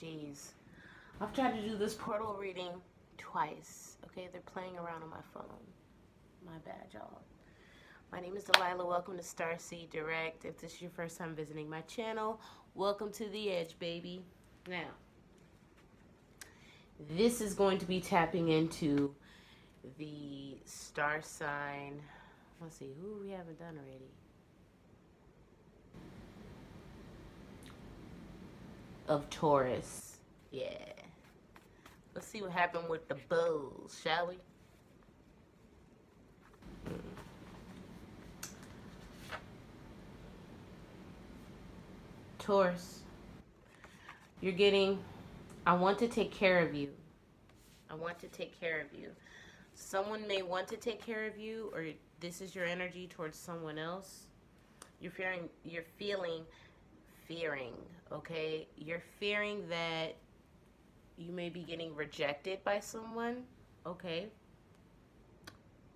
Jeez. I've tried to do this portal reading twice. Okay, they're playing around on my phone. My bad, y'all. My name is Delilah. Welcome to Starseed Direct. If this is your first time visiting my channel, welcome to the edge, baby. Now, this is going to be tapping into the star sign. Let's see, who we haven't done already. Of Taurus. Yeah. Let's see what happened with the bulls, shall we? Taurus, you're getting, I want to take care of you. I want to take care of you. Someone may want to take care of you, or this is your energy towards someone else. You're fearing, you're feeling, fearing, okay? You're fearing that you may be getting rejected by someone, okay?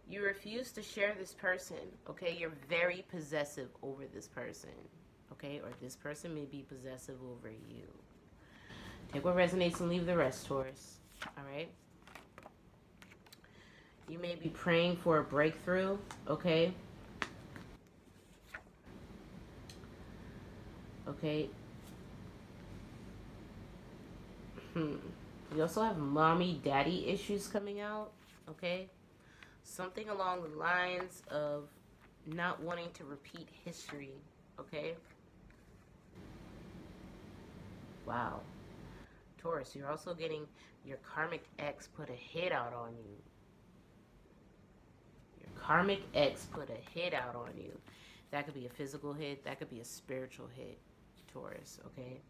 You refuse to share this person, okay? You're very possessive over this person, okay? Or this person may be possessive over you. Take what resonates and leave the rest, Taurus, all right? You may be praying for a breakthrough, okay? Okay, Hmm. You also have mommy daddy issues coming out, okay? Something along the lines of not wanting to repeat history, okay? Wow. Taurus, you're also getting your karmic ex put a hit out on you. Your karmic ex put a hit out on you. That could be a physical hit, that could be a spiritual hit, Taurus, okay?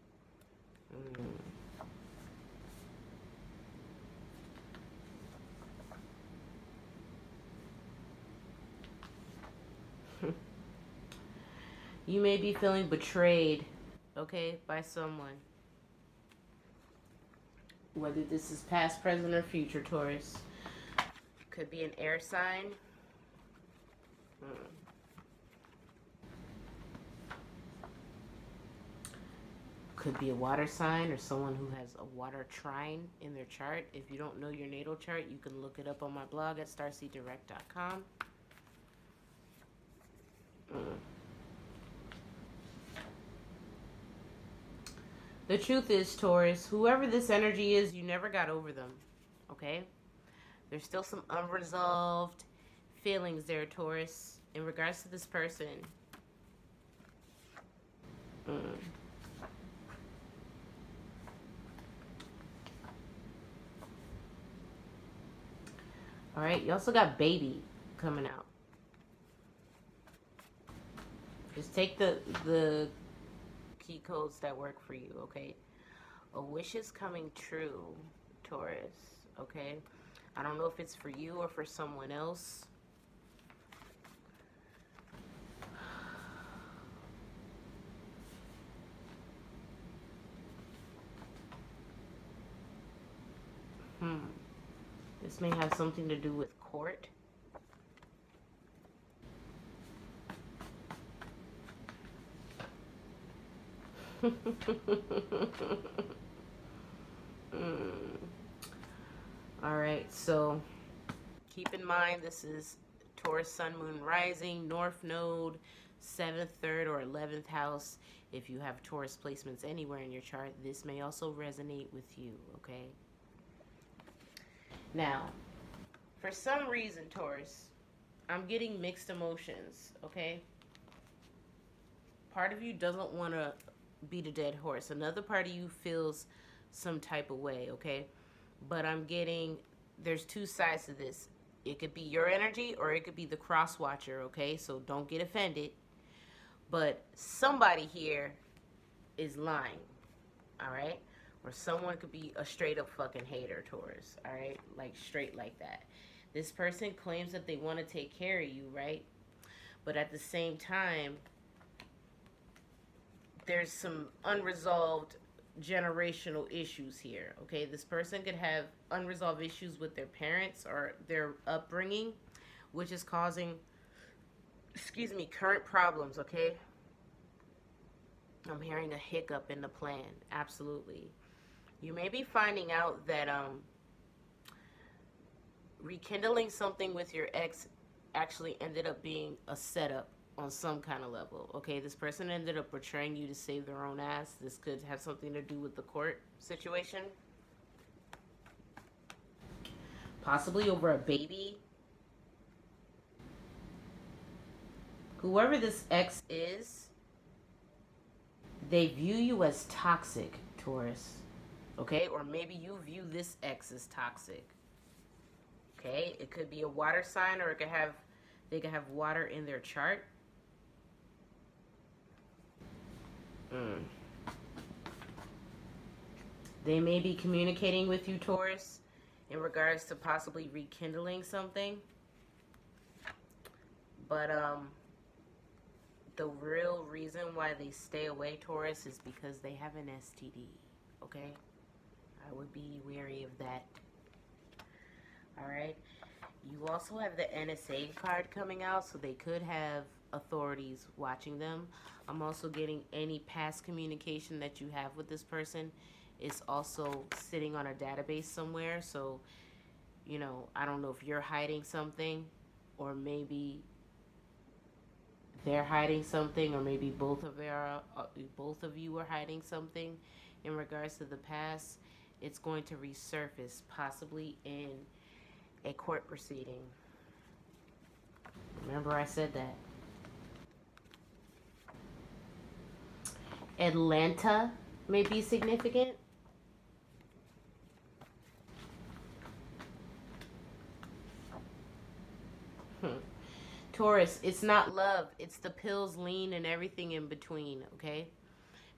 Mm. You may be feeling betrayed, okay, by someone. Whether this is past, present, or future, Taurus. Could be an air sign. Hmm. Could be a water sign or someone who has a water trine in their chart. If you don't know your natal chart, you can look it up on my blog at starseeddirect.com. Mm. The truth is, Taurus, whoever this energy is, you never got over them. Okay? There's still some unresolved feelings there, Taurus, in regards to this person. Mm. All right, you also got baby coming out. Just take the the key codes that work for you, okay? A wish is coming true, Taurus, okay? I don't know if it's for you or for someone else. Hmm. This may have something to do with court. mm. All right, so keep in mind this is Taurus Sun Moon Rising, North Node, 7th, 3rd, or 11th house. If you have Taurus placements anywhere in your chart, this may also resonate with you, okay? Now, for some reason, Taurus, I'm getting mixed emotions, okay? Part of you doesn't want to beat a dead horse. Another part of you feels some type of way, okay? But I'm getting, there's two sides to this. It could be your energy or it could be the cross watcher, okay? So don't get offended. But somebody here is lying, all right? Or someone could be a straight up fucking hater, Taurus, all right? Like straight like that. This person claims that they want to take care of you, right? But at the same time, there's some unresolved generational issues here. Okay, this person could have unresolved issues with their parents or their upbringing, which is causing, excuse me, current problems. Okay, I'm hearing a hiccup in the plan. Absolutely. You may be finding out that um, rekindling something with your ex actually ended up being a setup on some kind of level. Okay, this person ended up betraying you to save their own ass. This could have something to do with the court situation. Possibly over a baby. Whoever this ex is, they view you as toxic, Taurus. Okay, or maybe you view this ex as toxic. Okay, it could be a water sign or it could have they could have water in their chart. Mm. They may be communicating with you, Taurus, in regards to possibly rekindling something. But um the real reason why they stay away, Taurus, is because they have an STD. Okay? I would be wary of that. Alright? You also have the NSA card coming out, so they could have authorities watching them. I'm also getting any past communication that you have with this person is also sitting on a database somewhere. So, you know, I don't know if you're hiding something or maybe they're hiding something or maybe both of their uh, both of you are hiding something in regards to the past. It's going to resurface possibly in a court proceeding. Remember I said that. Atlanta may be significant. Hmm. Taurus, it's not love. It's the pills, lean, and everything in between, okay?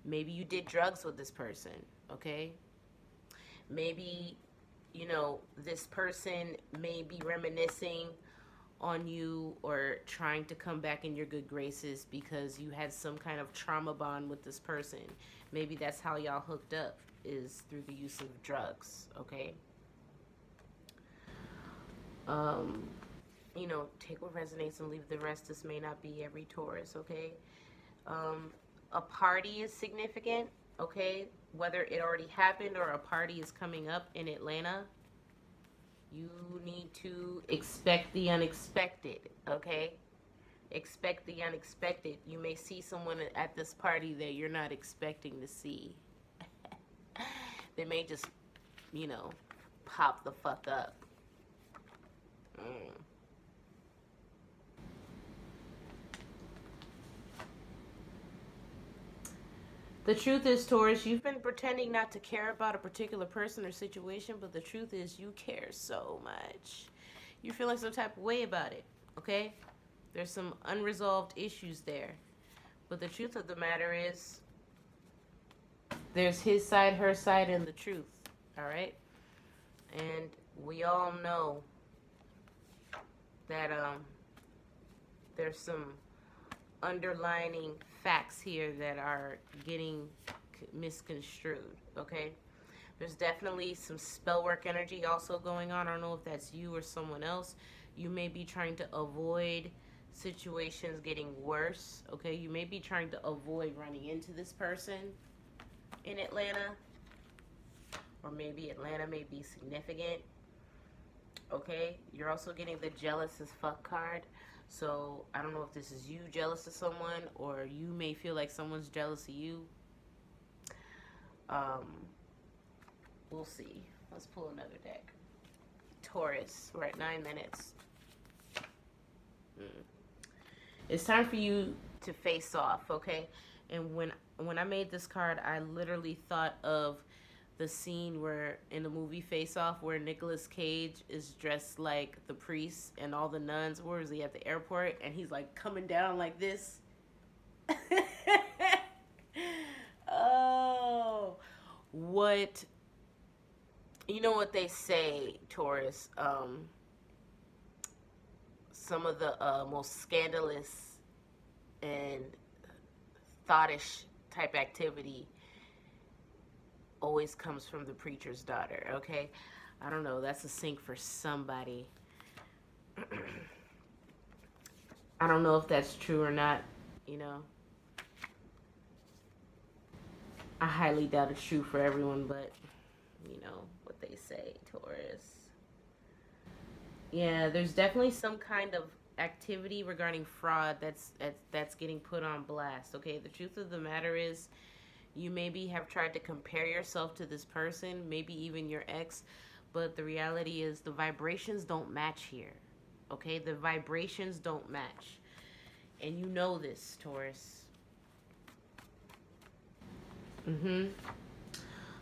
Maybe you did drugs with this person, okay? Maybe, you know, this person may be reminiscing on you or trying to come back in your good graces because you had some kind of trauma bond with this person. Maybe that's how y'all hooked up is through the use of drugs, okay? Um, you know, take what resonates and leave the rest. This may not be every Taurus, okay? Um, a party is significant, okay? Whether it already happened or a party is coming up in Atlanta, you need to expect the unexpected, okay? Expect the unexpected. You may see someone at this party that you're not expecting to see. they may just, you know, pop the fuck up. Mm. The truth is, Taurus, you've been pretending not to care about a particular person or situation, but the truth is you care so much. You're feeling some type of way about it, okay? There's some unresolved issues there. But the truth of the matter is there's his side, her side, and the truth, all right? And we all know that um, there's some underlining facts here that are getting misconstrued, okay? There's definitely some spell work energy also going on. I don't know if that's you or someone else. You may be trying to avoid situations getting worse, okay? You may be trying to avoid running into this person in Atlanta. Or maybe Atlanta may be significant. Okay? You're also getting the jealous as fuck card. So I don't know if this is you jealous of someone or you may feel like someone's jealous of you. Um, we'll see. Let's pull another deck. Taurus. We're at nine minutes. Mm. It's time for you to face off, okay? And when when I made this card, I literally thought of the scene where in the movie Face Off where Nicolas Cage is dressed like the priest and all the nuns where is he at the airport and he's like coming down like this. oh, what you know what they say, Taurus? Um, some of the uh, most scandalous and thoughtish type activity always comes from the preacher's daughter, okay? I don't know, that's a sink for somebody. I don't know if that's true or not, you know. I highly doubt it's true for everyone, but you know what they say, Taurus. Yeah, there's definitely some kind of activity regarding fraud that's that's, getting put on blast. Okay, the truth of the matter is, you maybe have tried to compare yourself to this person, maybe even your ex, but the reality is the vibrations don't match here. Okay, the vibrations don't match, and you know this, Taurus. Mm-hmm.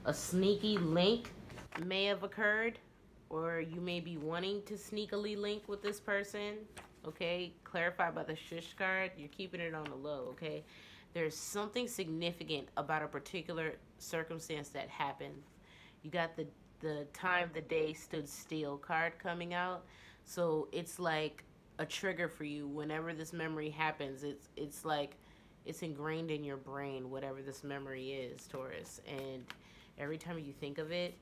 A sneaky link may have occurred or you may be wanting to sneakily link with this person, okay? Clarify by the shush card. You're keeping it on the low, okay? There's something significant about a particular circumstance that happened. You got the the time the day stood still card coming out. So it's like a trigger for you whenever this memory happens. It's it's like it's ingrained in your brain whatever this memory is, Taurus. And every time you think of it,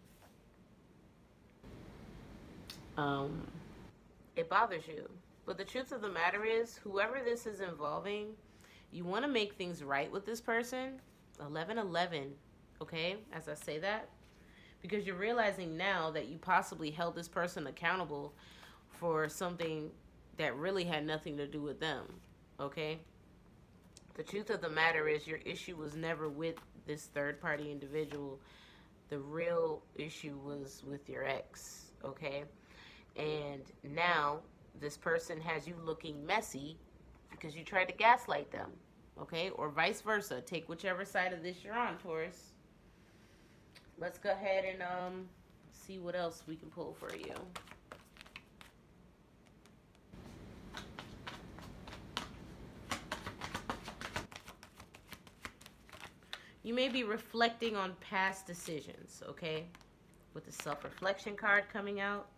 um, it bothers you. But the truth of the matter is, whoever this is involving, you want to make things right with this person. 1111, okay, as I say that, because you're realizing now that you possibly held this person accountable for something that really had nothing to do with them, okay? The truth of the matter is, your issue was never with this third party individual. The real issue was with your ex, okay? and now this person has you looking messy because you tried to gaslight them okay? Or vice versa. Take whichever side of this you're on taurus. Let's go ahead and um see what else we can pull for you. You may be reflecting on past decisions okay? With the self-reflection card coming out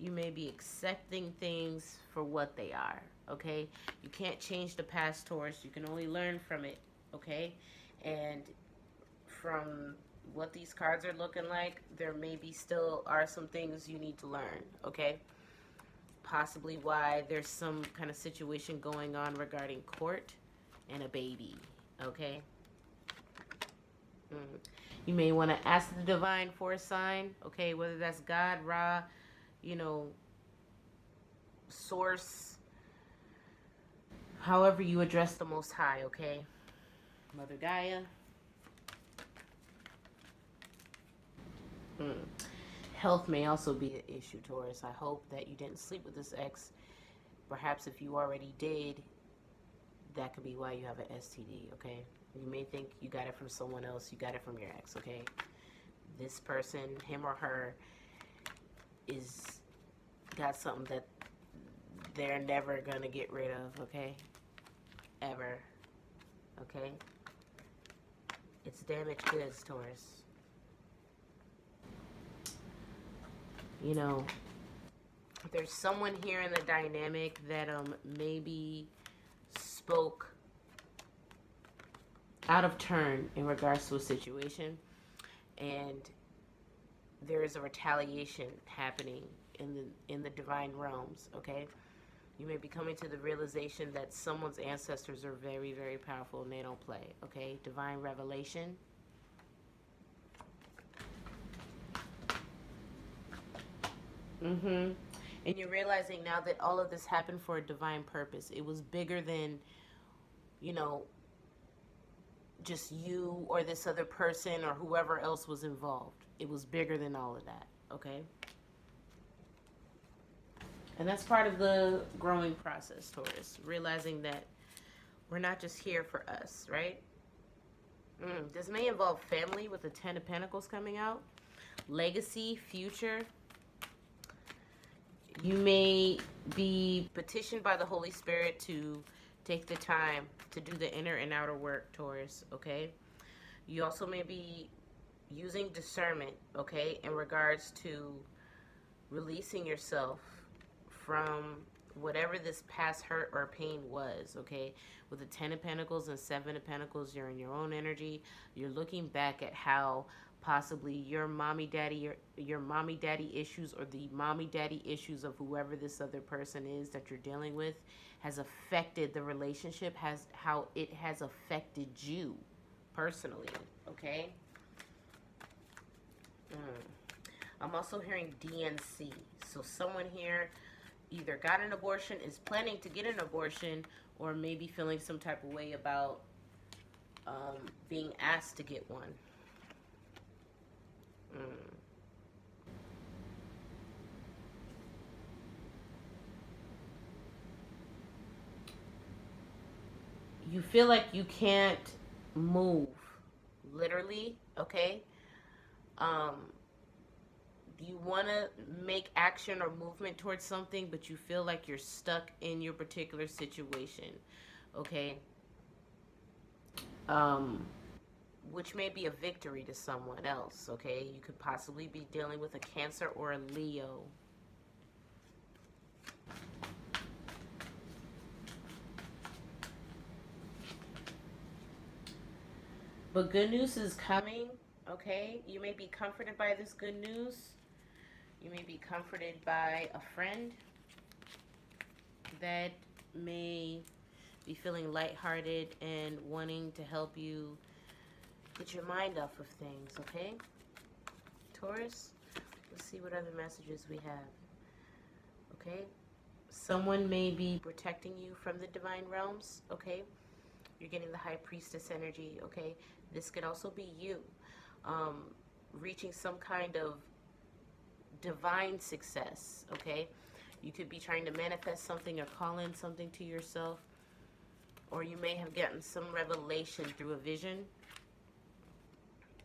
you may be accepting things for what they are, okay? You can't change the past, Taurus. You can only learn from it, okay? And from what these cards are looking like, there maybe still are some things you need to learn, okay? Possibly why there's some kind of situation going on regarding court and a baby, okay? Mm. You may want to ask the divine for a sign, okay? Whether that's God, Ra, you know, source, however you address the Most High, okay? Mother Gaia. Mm. Health may also be an issue, Taurus. I hope that you didn't sleep with this ex. Perhaps if you already did, that could be why you have an STD, okay? You may think you got it from someone else. You got it from your ex, okay? This person, him or her, is got something that they're never gonna get rid of, okay? Ever. Okay? It's damaged goods, Taurus. You know, there's someone here in the dynamic that um maybe spoke out of turn in regards to a situation and there is a retaliation happening in the in the divine realms okay you may be coming to the realization that someone's ancestors are very very powerful and they don't play okay? Divine revelation. Mm-hmm. And you're realizing now that all of this happened for a divine purpose. It was bigger than you know just you or this other person or whoever else was involved. It was bigger than all of that, okay? And that's part of the growing process, Taurus. Realizing that we're not just here for us, right? Mm, this may involve family with the Ten of Pentacles coming out. Legacy, future. You may be petitioned by the Holy Spirit to take the time to do the inner and outer work, Taurus, okay? You also may be using discernment, okay, in regards to releasing yourself from whatever this past hurt or pain was, okay? With the Ten of Pentacles and Seven of Pentacles, you're in your own energy. You're looking back at how possibly your mommy daddy your, your mommy daddy issues or the mommy daddy issues of whoever this other person is that you're dealing with has affected the relationship has how it has affected you personally okay Mm. I'm also hearing D&C. So someone here either got an abortion, is planning to get an abortion, or maybe feeling some type of way about um, being asked to get one. Mm. You feel like you can't move, literally, okay? Um, you want to make action or movement towards something, but you feel like you're stuck in your particular situation, okay? Um, which may be a victory to someone else, okay? You could possibly be dealing with a Cancer or a Leo. But good news is coming, okay? You may be comforted by this good news. You may be comforted by a friend that may be feeling lighthearted and wanting to help you get your mind off of things, okay? Taurus, let's see what other messages we have. Okay? Someone may be protecting you from the divine realms, okay? You're getting the high priestess energy, okay? This could also be you um, reaching some kind of divine success, okay? You could be trying to manifest something or call in something to yourself, or you may have gotten some revelation through a vision.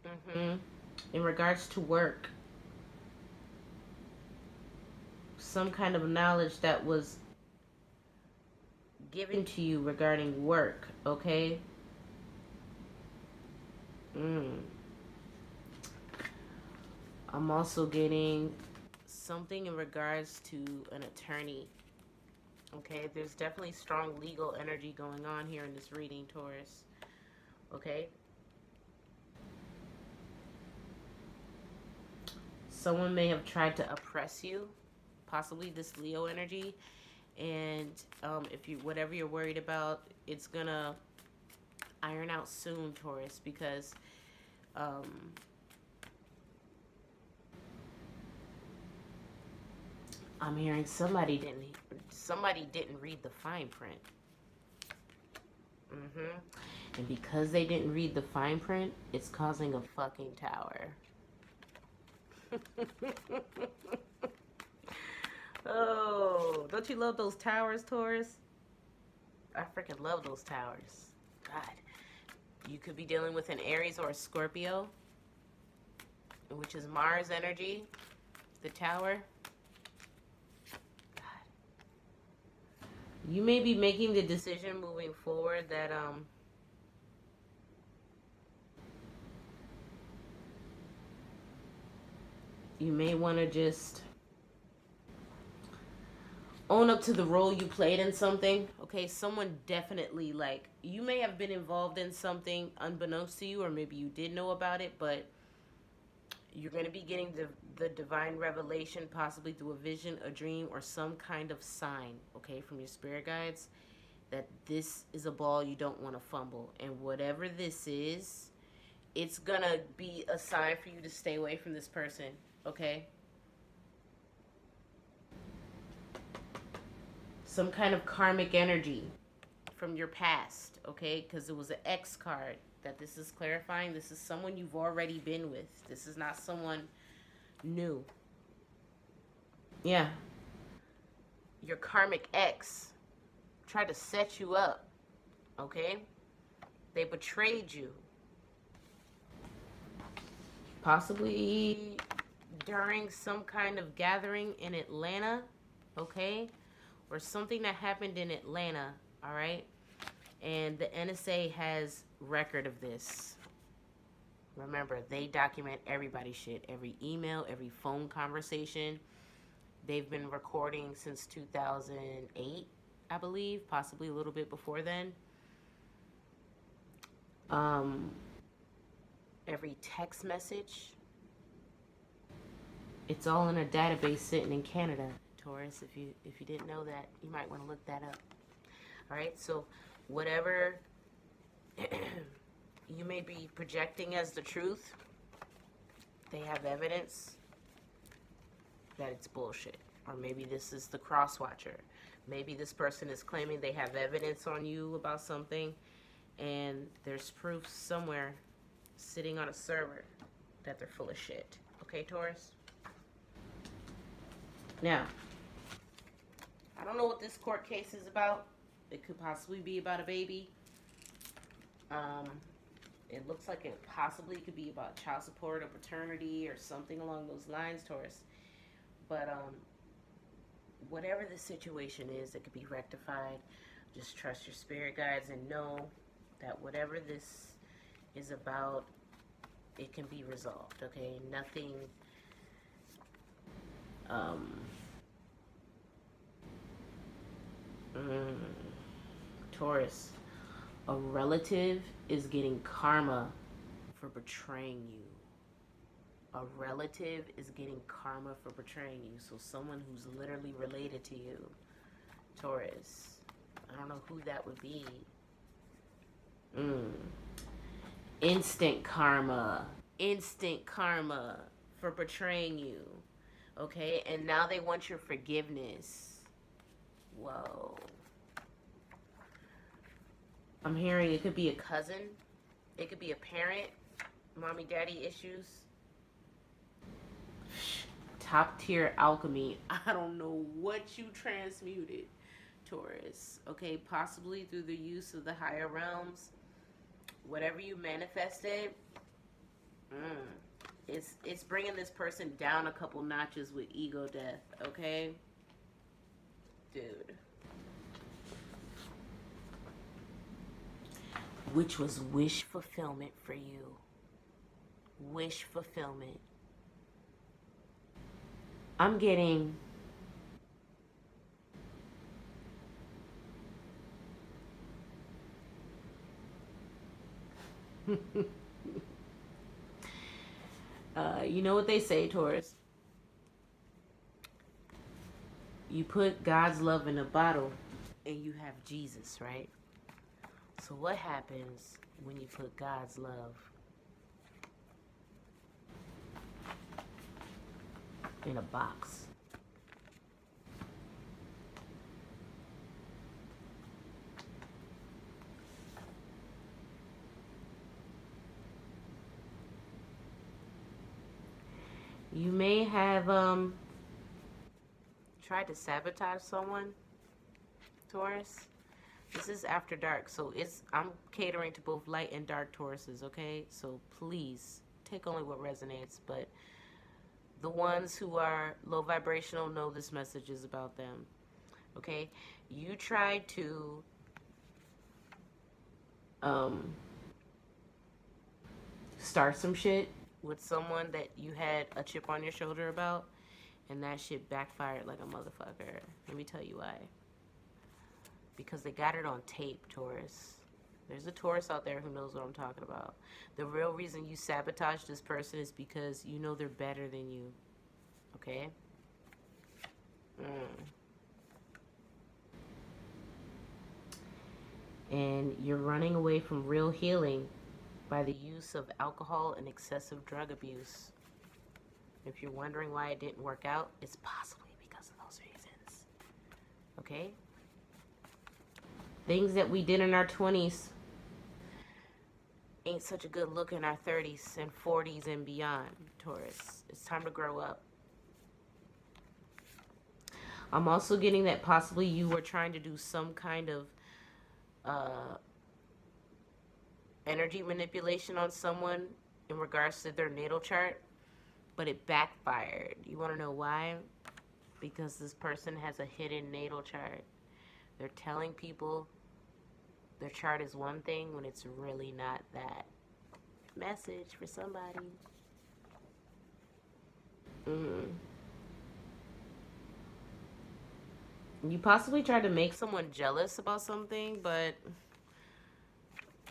Mm-hmm. In regards to work, some kind of knowledge that was given to you regarding work, okay? Mm. I'm also getting something in regards to an attorney. Okay, there's definitely strong legal energy going on here in this reading, Taurus. Okay. Someone may have tried to oppress you, possibly this Leo energy. And um, if you, whatever you're worried about, it's gonna iron out soon, Taurus, because um, I'm hearing somebody didn't somebody didn't read the fine print. Mm-hmm. And because they didn't read the fine print, it's causing a fucking tower. oh, don't you love those towers, Taurus? I freaking love those towers. God. You could be dealing with an Aries or a Scorpio, which is Mars energy, the tower. You may be making the decision moving forward that um you may want to just own up to the role you played in something. Okay, someone definitely like you may have been involved in something unbeknownst to you, or maybe you did know about it, but you're going to be getting the the divine revelation, possibly through a vision, a dream, or some kind of sign. Okay, from your spirit guides, that this is a ball you don't want to fumble, and whatever this is, it's gonna be a sign for you to stay away from this person. Okay. some kind of karmic energy from your past, okay? Because it was an X card that this is clarifying. This is someone you've already been with. This is not someone new. Yeah. Your karmic ex tried to set you up, okay? They betrayed you. Possibly during some kind of gathering in Atlanta, okay? or something that happened in Atlanta, all right? And the NSA has record of this. Remember, they document everybody's shit, every email, every phone conversation. They've been recording since 2008, I believe, possibly a little bit before then. Um, every text message. It's all in a database sitting in Canada. Taurus. If you if you didn't know that, you might want to look that up. All right, so whatever you may be projecting as the truth, they have evidence that it's bullshit. Or maybe this is the cross watcher. Maybe this person is claiming they have evidence on you about something and there's proof somewhere sitting on a server that they're full of shit. Okay, Taurus? Now, I don't know what this court case is about. It could possibly be about a baby. Um, it looks like it possibly could be about child support or paternity or something along those lines, Taurus. But um, whatever the situation is, it could be rectified. Just trust your spirit guides and know that whatever this is about, it can be resolved. Okay, nothing. Um. Mm, Taurus, a relative is getting karma for betraying you. A relative is getting karma for betraying you. So someone who's literally related to you. Taurus. I don't know who that would be. Mm. Instant karma. Instant karma for betraying you. Okay? And now they want your forgiveness. Whoa. I'm hearing it could be a cousin. It could be a parent. Mommy daddy issues. Top tier alchemy. I don't know what you transmuted, Taurus. Okay, possibly through the use of the higher realms. Whatever you manifested, mm, it's it's bringing this person down a couple notches with ego death. Okay, dude. Which was wish fulfillment for you. Wish fulfillment. I'm getting uh, you know what they say, Taurus? You put God's love in a bottle and you have Jesus, right? So, what happens when you put God's love in a box? You may have um, tried to sabotage someone, Taurus. This is after dark, so it's I'm catering to both light and dark Tauruses, okay? So please take only what resonates, but the ones who are low vibrational know this message is about them. Okay? You tried to um start some shit with someone that you had a chip on your shoulder about and that shit backfired like a motherfucker. Let me tell you why because they got it on tape, Taurus. There's a Taurus out there who knows what I'm talking about. The real reason you sabotage this person is because you know they're better than you. Okay? Mm. And you're running away from real healing by the use of alcohol and excessive drug abuse. If you're wondering why it didn't work out, it's possibly because of those reasons. Okay? Things that we did in our 20s ain't such a good look in our 30s and 40s and beyond, Taurus. It's time to grow up. I'm also getting that possibly you were trying to do some kind of uh, energy manipulation on someone in regards to their natal chart, but it backfired. You want to know why? Because this person has a hidden natal chart. They're telling people their chart is one thing when it's really not that. Message for somebody. Mm. You possibly tried to make someone jealous about something, but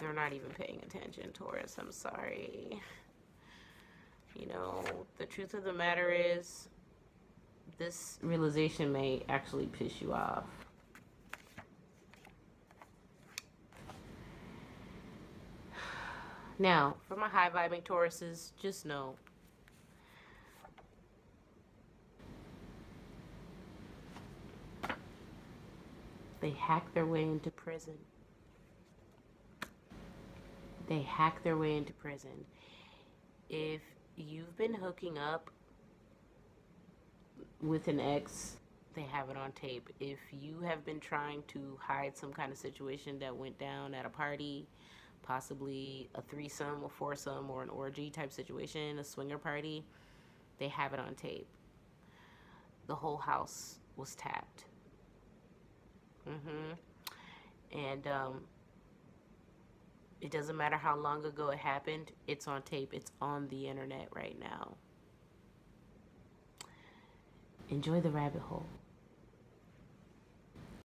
they're not even paying attention, Taurus. I'm sorry. You know, the truth of the matter is, this realization may actually piss you off. Now, for my high vibing Tauruses, just know they hack their way into prison. They hack their way into prison. If you've been hooking up with an ex, they have it on tape. If you have been trying to hide some kind of situation that went down at a party, possibly a threesome, a foursome, or an orgy type situation, a swinger party, they have it on tape. The whole house was tapped. Mm-hmm. And um, it doesn't matter how long ago it happened, it's on tape, it's on the internet right now. Enjoy the rabbit hole.